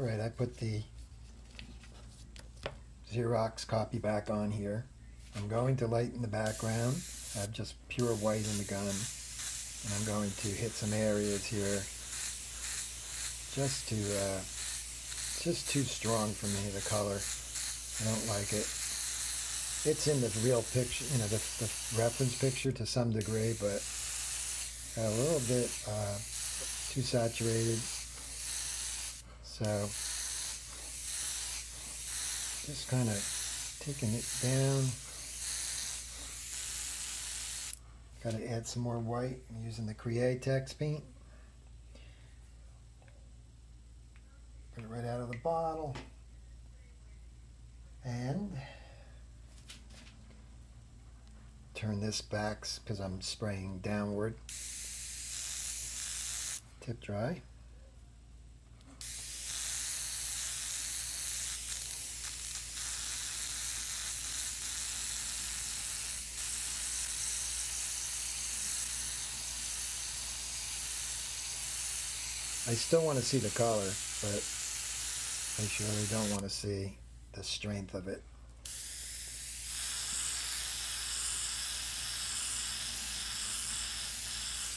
All right, I put the Xerox copy back on here. I'm going to lighten the background. I have just pure white in the gun. And I'm going to hit some areas here just to, uh, just too strong for me, the color. I don't like it. It's in the real picture, you know, the, the reference picture to some degree, but a little bit uh, too saturated. So just kind of taking it down. Got to add some more white. I'm using the Createx paint. Put it right out of the bottle. And turn this back because I'm spraying downward. Tip dry. I still want to see the color, but I surely don't want to see the strength of it.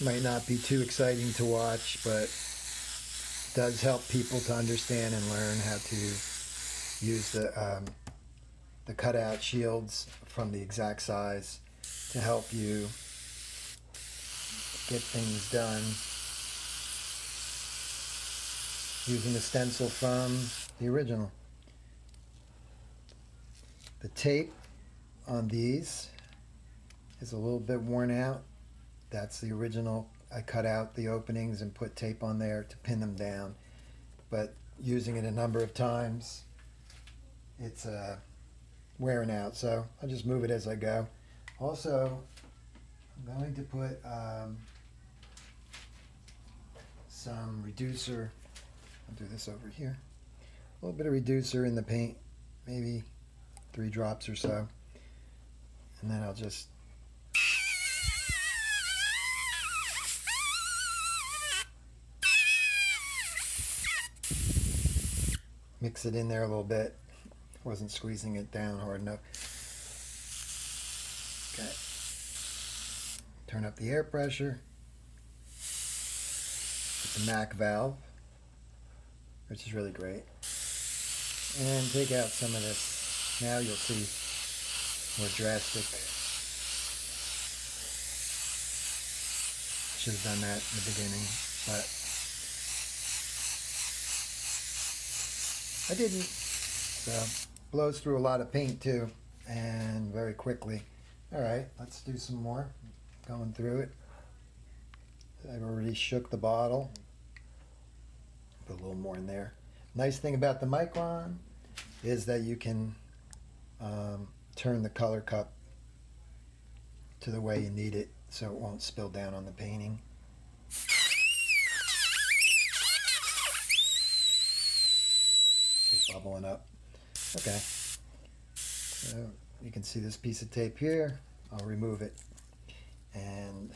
Might not be too exciting to watch, but does help people to understand and learn how to use the um, the cutout shields from the exact size to help you get things done using the stencil from the original. The tape on these is a little bit worn out. That's the original. I cut out the openings and put tape on there to pin them down. But using it a number of times, it's uh, wearing out. So I'll just move it as I go. Also, I'm going to put um, some reducer I'll do this over here. A little bit of reducer in the paint, maybe three drops or so. And then I'll just mix it in there a little bit. Wasn't squeezing it down hard enough. Okay. Turn up the air pressure. With the MAC valve which is really great. And take out some of this. Now you'll see more drastic. Should have done that in the beginning, but I didn't. So blows through a lot of paint too, and very quickly. All right, let's do some more. Going through it. I've already shook the bottle. Put a little more in there. Nice thing about the Micron is that you can um, turn the color cup to the way you need it so it won't spill down on the painting. Keep bubbling up. Okay. So you can see this piece of tape here. I'll remove it and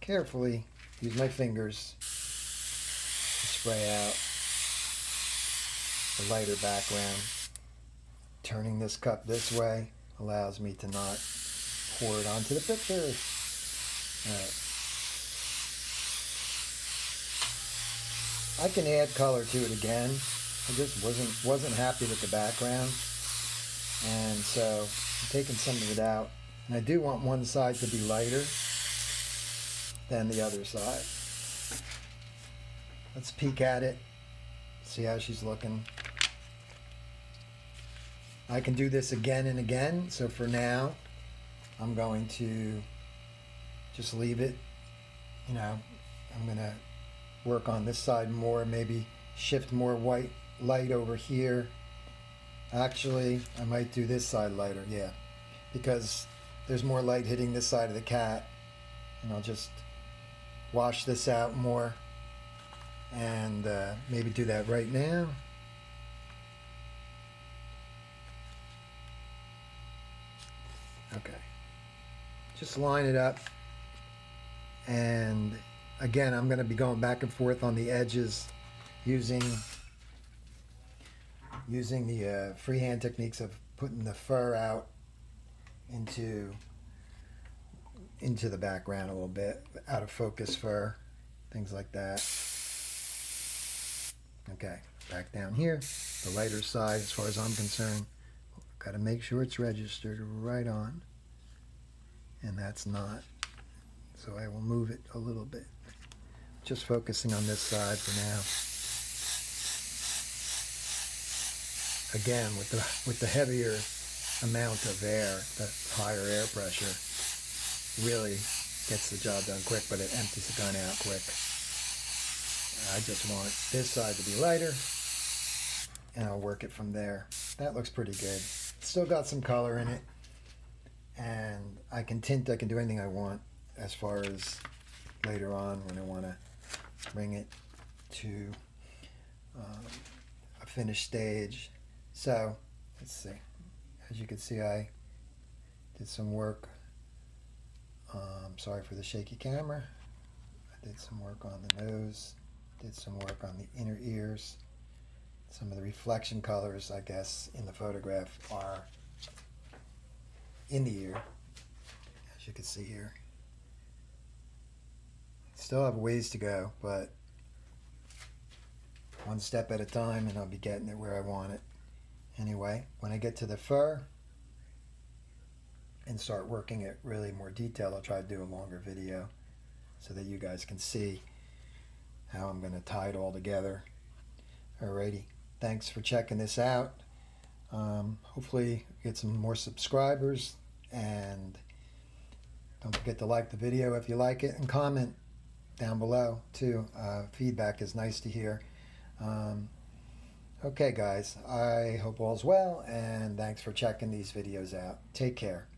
carefully use my fingers spray out the lighter background. Turning this cup this way allows me to not pour it onto the picture. Uh, I can add color to it again. I just wasn't wasn't happy with the background. And so I'm taking some of it out. And I do want one side to be lighter than the other side. Let's peek at it. See how she's looking. I can do this again and again. So for now, I'm going to just leave it. You know, I'm going to work on this side more, maybe shift more white light over here. Actually, I might do this side lighter, yeah, because there's more light hitting this side of the cat. And I'll just wash this out more and uh, maybe do that right now. Okay. Just line it up. And again, I'm going to be going back and forth on the edges using using the uh, freehand techniques of putting the fur out into into the background a little bit, out of focus fur, things like that. Okay, back down here, the lighter side as far as I'm concerned. Got to make sure it's registered right on. And that's not. So I will move it a little bit. Just focusing on this side for now. Again, with the with the heavier amount of air, the higher air pressure, really gets the job done quick, but it empties the gun out quick. I just want this side to be lighter, and I'll work it from there. That looks pretty good. Still got some color in it, and I can tint, I can do anything I want as far as later on when I want to bring it to um, a finished stage. So, let's see. As you can see, I did some work. Um, sorry for the shaky camera. I did some work on the nose, did some work on the inner ears. Some of the reflection colors, I guess, in the photograph are in the ear, as you can see here. Still have ways to go, but one step at a time and I'll be getting it where I want it. Anyway, when I get to the fur and start working it really more detail, I'll try to do a longer video so that you guys can see how I'm going to tie it all together. Alrighty, thanks for checking this out. Um, hopefully get some more subscribers and don't forget to like the video if you like it and comment down below too. Uh, feedback is nice to hear. Um, okay guys, I hope all's well and thanks for checking these videos out. Take care.